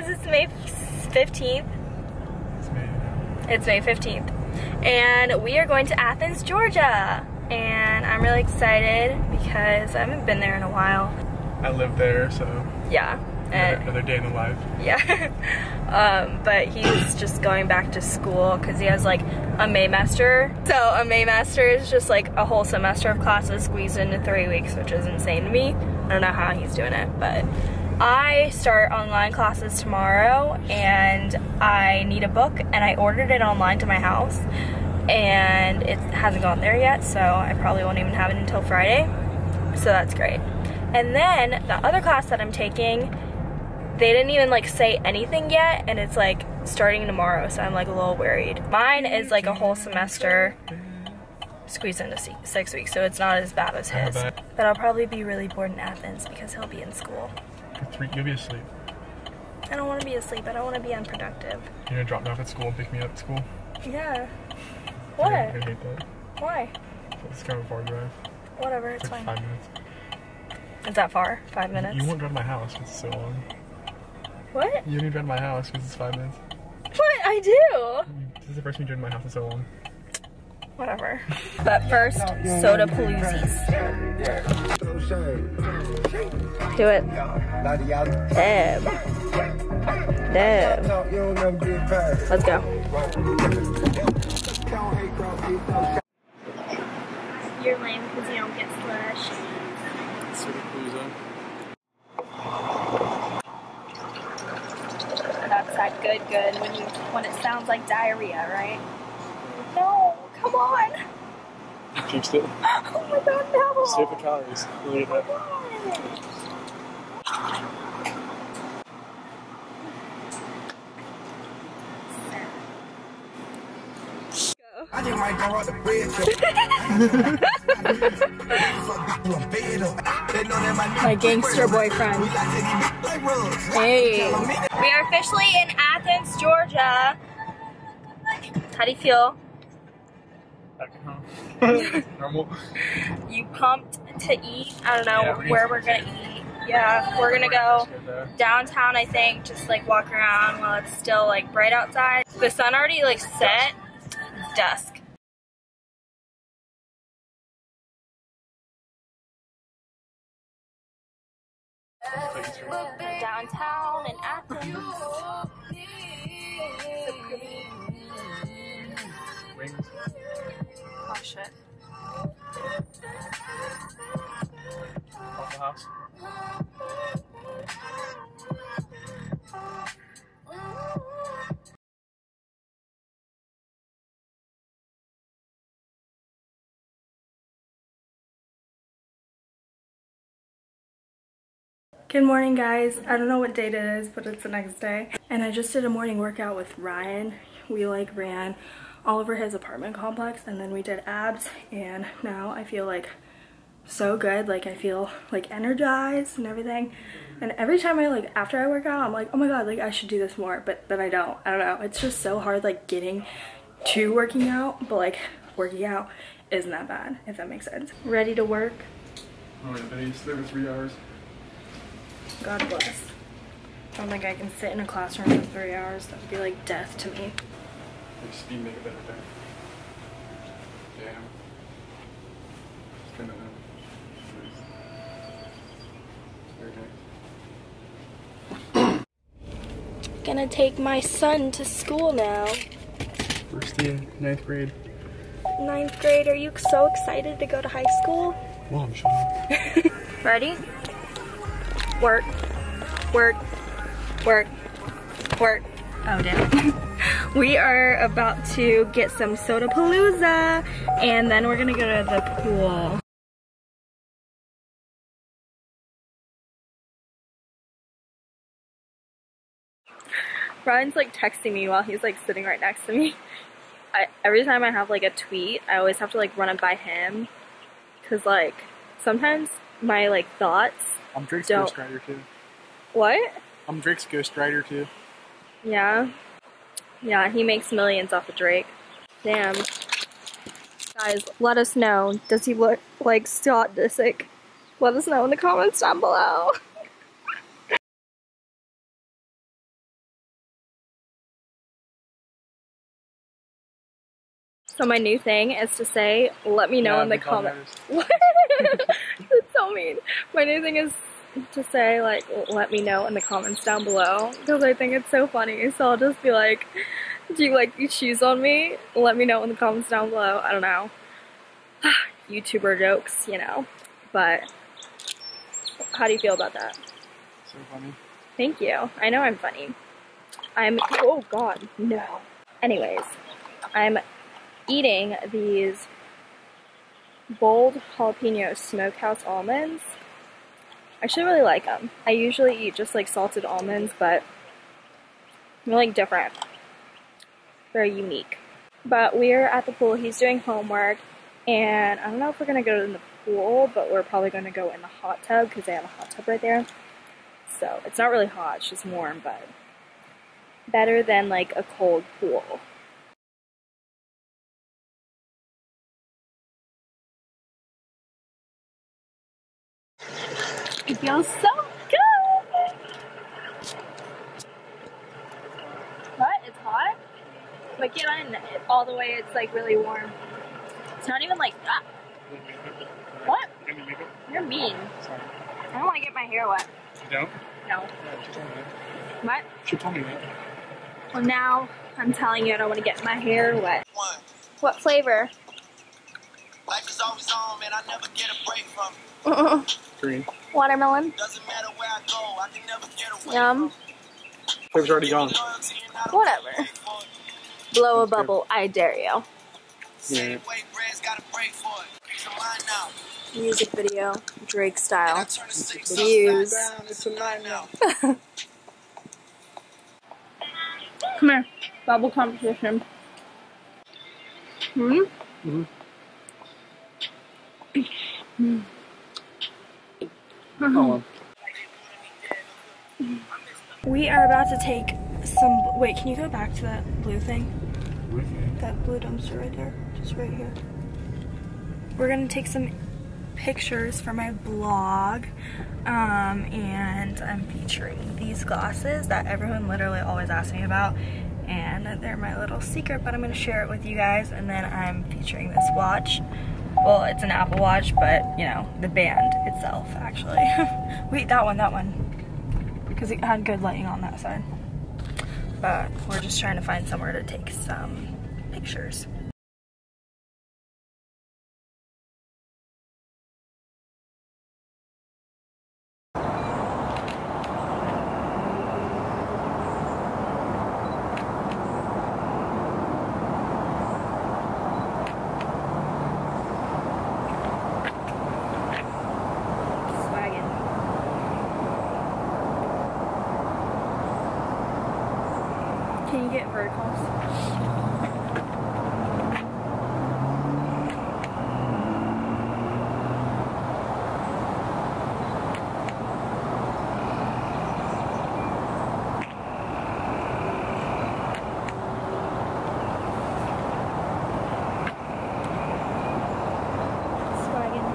guys, it's May 15th. It's me. It's May 15th. And we are going to Athens, Georgia. And I'm really excited because I haven't been there in a while. I live there, so Yeah. another, another day in the life. yeah. um, but he's just going back to school because he has like a Maymester. So a Maymester is just like a whole semester of classes squeezed into three weeks, which is insane to me. I don't know how he's doing it, but I start online classes tomorrow and I need a book and I ordered it online to my house and it hasn't gone there yet, so I probably won't even have it until Friday. So that's great. And then the other class that I'm taking, they didn't even like say anything yet and it's like starting tomorrow so i'm like a little worried mine is like a whole semester squeezed into six weeks so it's not as bad as his but i'll probably be really bored in athens because he'll be in school For three, you'll be asleep. i don't want to be asleep i don't want to be unproductive You're gonna drop me off at school and pick me up at school. yeah I what hate that. why It's kind of a far drive. whatever it's It's like fine five minutes. is that far five minutes You won't drive to my house because it's so long. what You don't drive to my house because it's five minutes. what i do This is the first time you drive to my house in so long. whatever but first soda paloozies do it Damn. Damn. Let's go. You're lame because you don't get slush. That's that good good when you when it sounds like diarrhea, right? No, come on. Jinxed it. Oh my god, no. Save the calories. Look at that. I just might go out the bed. My gangster boyfriend. Hey. We are officially in Athens, Georgia. How do you feel? Back at home. Normal. You pumped to eat? I don't know Yeah, we're where we're gonna eat. Yeah, we're gonna go Just go there. downtown, I think, just like walk around while it's still like bright outside. The sun already like set. It's dusk. Downtown in Athens. So pretty. Wings. Shit. Off the house. Good morning guys. I don't know what date it is, but it's the next day. And I just did a morning workout with Ryan. We like ran all over his apartment complex and then we did abs and now I feel like so good. Like I feel like energized and everything. And every time I like after I work out, I'm like, oh my god, like I should do this more, but then I don't. I don't know. It's just so hard like getting to working out, but like working out isn't that bad, if that makes sense. Ready to work? Oh, yeah, they sleep for three hours. God bless. I don't think I can sit in a classroom for three hours. That would be like death to me. Like speed make a better day. Damn. Spin it in. Very nice. Gonna take my son to school now. First day ninth grade. Ninth grade, are you so excited to go to high school? Mom, shut up. Ready? Work, work, work, work. Oh damn. we are about to get some soda palooza and then we're gonna go to the pool. Ryan's like texting me while he's like sitting right next to me. I, every time I have like a tweet, I always have to like run it by him. Cause like sometimes my like thoughts. I'm Drake's Don't. ghostwriter too. What? I'm Drake's ghostwriter too. Yeah. Yeah, he makes millions off of Drake. Damn. Guys, let us know. Does he look like Scott Disick? Let us know in the comments down below. So my new thing is to say, let me know yeah, in the, comments. What? That's so mean. My new thing is to say like, let me know in the comments down below because I think it's so funny. So I'll just be like, do you like these shoes on me? Let me know in the comments down below. I don't know. YouTuber jokes, you know. But how do you feel about that? So funny. Thank you. I know I'm funny. I'm, oh god, no. Anyways, I'm eating these bold jalapeno smokehouse almonds. I actually really like them. I usually eat just like salted almonds, but they're like different. Very unique. But we're at the pool. He's doing homework, and I don't know if we're gonna go in the pool, but we're probably gonna go in the hot tub because they have a hot tub right there. So it's not really hot, it's just warm, but better than like a cold pool. It feels so good! What? It's hot? But get on it all the way, it's like really warm. It's not even like that. What? You're mean. I don't want to get my hair wet. You don't? No. Yeah, she told me. What? She told me that. Well, now I'm telling you I don't want to get my hair wet. One. What flavor? Life is always on, man. I never get a break from it. Green. Watermelon. Doesn't matter where I go, I can never get away Yum. Flavor's already gone. from loyalty and I don't Whatever. pay for. Blow a That's good. bubble. I dare you. Yeah. way bread's gotta break for it. Peace of mind now. Music video, Drake style. turn the Views. down, It's a nine now. Come here. Bubble competition. Hmm? Mhm. Hmm. Oh, We are about to take some. Wait, can you go back to that blue thing? That blue dumpster right there, just right here. We're gonna take some pictures for my blog, um, and I'm featuring these glasses that everyone literally always asks me about, and they're my little secret, but I'm gonna share it with you guys, and then I'm featuring this watch. Well, it's an Apple Watch, but you know, the band itself, actually. Wait, that one, that one. Because it had good lighting on that side. But we're just trying to find somewhere to take some pictures. Can you get verticals? Swaggin'.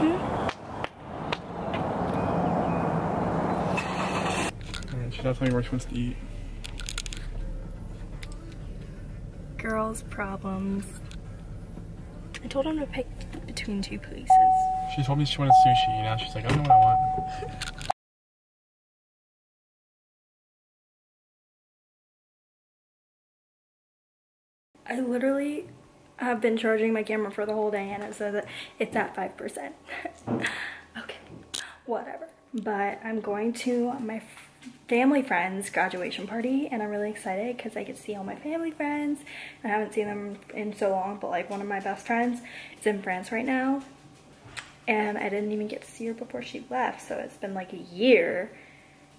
Hmm? Alright, she's not where she wants to eat. Girls' problems. I told him to pick between two places. She told me she wanted sushi, and now she's like, I don't know what I want. I literally have been charging my camera for the whole day and it says that it's at 5%. okay, whatever. But I'm going to my family friend's graduation party and I'm really excited because I get to see all my family friends. I haven't seen them in so long, but like one of my best friends is in France right now and I didn't even get to see her before she left. So it's been like a year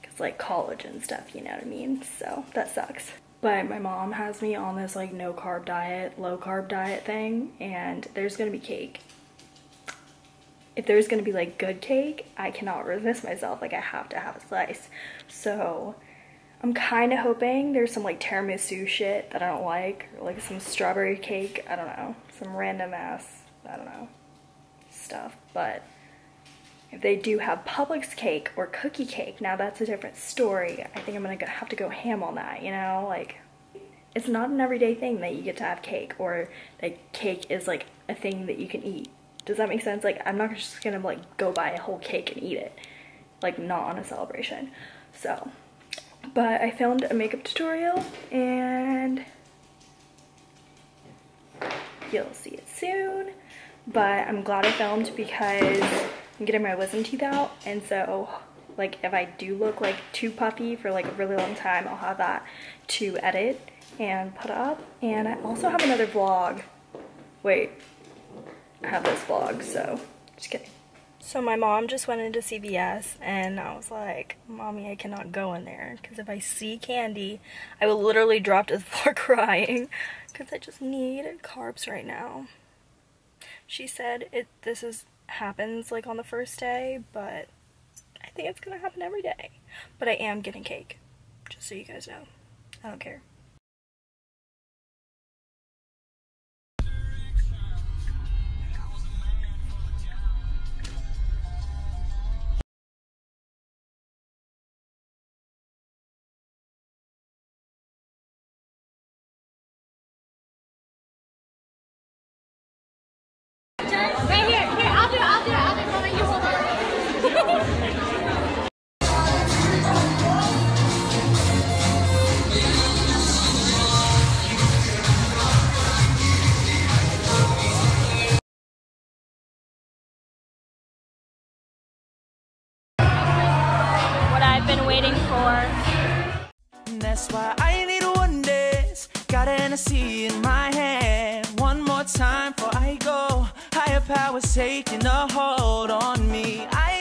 because like college and stuff, you know what I mean? So that sucks. But my mom has me on this like no carb diet, low carb diet thing, and there's gonna be cake. If there's gonna be like good cake, I cannot resist myself. Like I have to have a slice. So I'm kind of hoping there's some like tiramisu shit that I don't like, or like some strawberry cake. I don't know, some random ass. I don't know stuff, but if they do have Publix cake or cookie cake, now that's a different story. I think I'm gonna have to go ham on that, you know? Like, it's not an everyday thing that you get to have cake or that cake is like a thing that you can eat. Does that make sense? Like I'm not just gonna like go buy a whole cake and eat it. Like not on a celebration. So, but I filmed a makeup tutorial and you'll see it soon. But I'm glad I filmed because I'm getting my wisdom teeth out and so like if I do look like too puffy for like a really long time, I'll have that to edit and put up. And I also have another vlog. Wait, have this vlog, so just kidding. So my mom just went into CVS and I was like, Mommy, I cannot go in there because if I see candy, I will literally drop to the floor crying because I just need carbs right now. She said it this is happens like on the first day, but I think it's gonna happen every day. But I am getting cake, just so you guys know. I don't care. That's why I need one days. Got an Hennessy in my hand. One more time before I go. Higher powers taking a hold on me. I